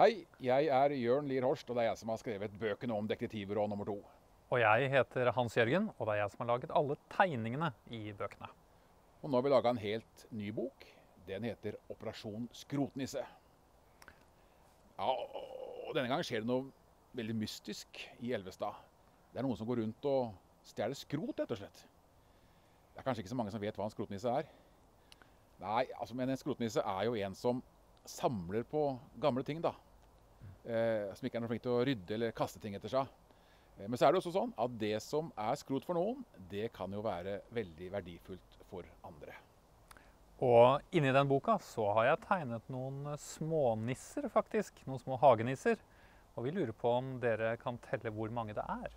Hei, jeg er Jørn Lier Horst, og det er jeg som har skrevet bøkene om Detektivbyrå nummer to. Og jeg heter Hans Jørgen, og det er jeg som har laget alle tegningene i bøkene. Og nå har vi laga en helt ny bok. Den heter 'Operasjon Skrotnisse'. Ja, og denne gangen skjer det noe veldig mystisk i Elvestad. Det er noen som går rundt og stjeler skrot, rett og slett. Det er kanskje ikke så mange som vet hva en skrotnisse er. Nei, altså, men en skrotnisse er jo en som samler på gamle ting, da. Eh, som ikke er noe flink til å rydde eller kaste ting etter seg. Eh, Men så er det også sånn at det som er skrot for noen, det kan jo være veldig verdifullt for andre. Og inni den boka så har jeg tegnet noen smånisser, faktisk. Noen små hagenisser. Og vi lurer på om dere kan telle hvor mange det er.